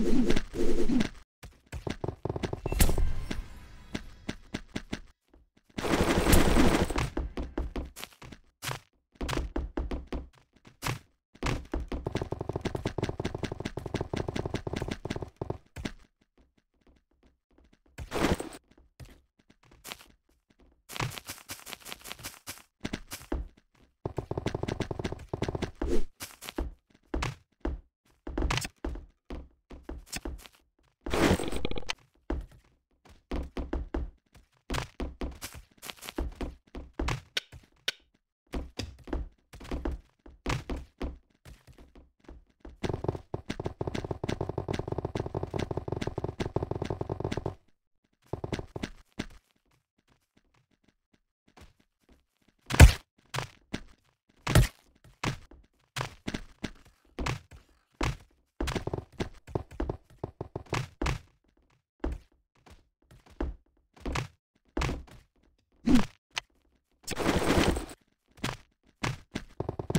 Thank you.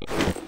you